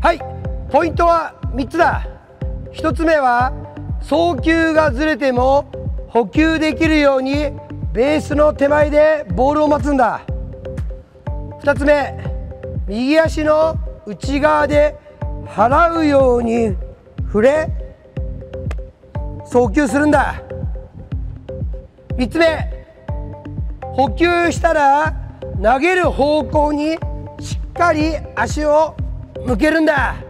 はいポイントは3つだ。1つ目は送球がずれても補給できるようにベースの手前でボールを待つんだ。2つ目右足の内側で払うように触れ送球するんだ。3つ目補給したら投げる方向にしっかり足を向けるんだ。